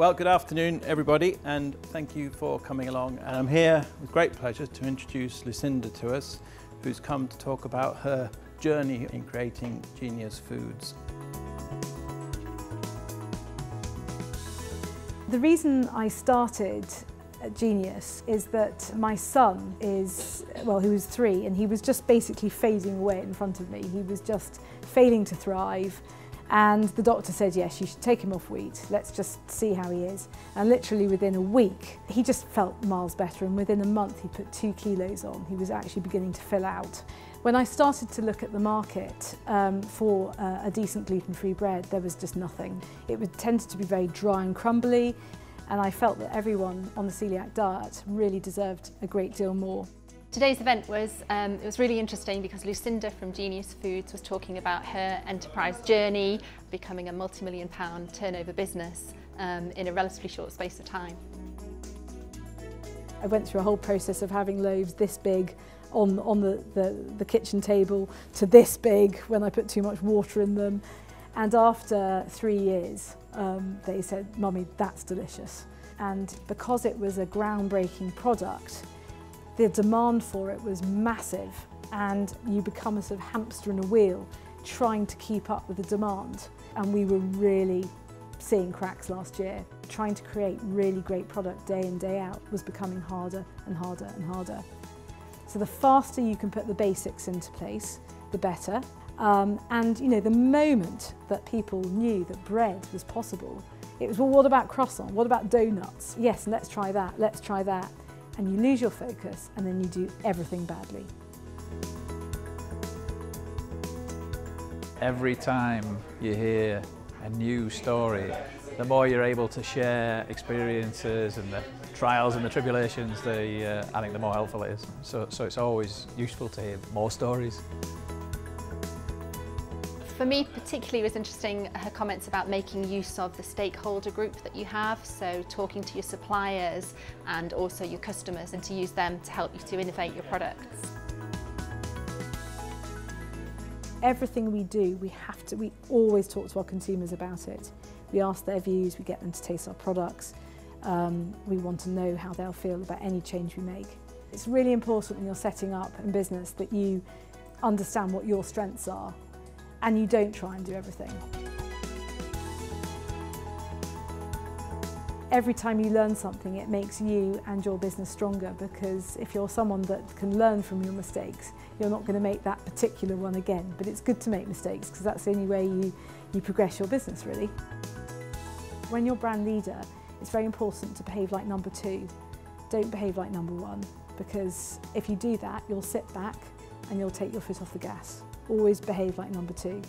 Well, good afternoon, everybody, and thank you for coming along. And I'm here with great pleasure to introduce Lucinda to us, who's come to talk about her journey in creating Genius Foods. The reason I started at Genius is that my son is, well, he was three and he was just basically fading away in front of me. He was just failing to thrive. And the doctor said, yes, you should take him off wheat. Let's just see how he is. And literally within a week, he just felt miles better. And within a month, he put two kilos on. He was actually beginning to fill out. When I started to look at the market um, for uh, a decent gluten-free bread, there was just nothing. It would tend to be very dry and crumbly. And I felt that everyone on the celiac diet really deserved a great deal more. Today's event was um, it was really interesting because Lucinda from Genius Foods was talking about her enterprise journey, becoming a multi-million pound turnover business um, in a relatively short space of time. I went through a whole process of having loaves this big on, on the, the, the kitchen table to this big when I put too much water in them. And after three years, um, they said, Mummy, that's delicious. And because it was a groundbreaking product, the demand for it was massive and you become a sort of hamster in a wheel trying to keep up with the demand. And we were really seeing cracks last year. Trying to create really great product day in, day out was becoming harder and harder and harder. So the faster you can put the basics into place, the better. Um, and you know, the moment that people knew that bread was possible, it was, well, what about croissant? What about donuts? Yes, let's try that, let's try that and you lose your focus and then you do everything badly. Every time you hear a new story, the more you're able to share experiences and the trials and the tribulations, the, uh, I think the more helpful it is. So, so it's always useful to hear more stories. For me particularly was interesting her comments about making use of the stakeholder group that you have, so talking to your suppliers and also your customers and to use them to help you to innovate your products. Everything we do, we have to, we always talk to our consumers about it. We ask their views, we get them to taste our products, um, we want to know how they'll feel about any change we make. It's really important when you're setting up in business that you understand what your strengths are and you don't try and do everything. Every time you learn something, it makes you and your business stronger because if you're someone that can learn from your mistakes, you're not going to make that particular one again. But it's good to make mistakes because that's the only way you, you progress your business, really. When you're brand leader, it's very important to behave like number two. Don't behave like number one because if you do that, you'll sit back and you'll take your foot off the gas always behave like number two.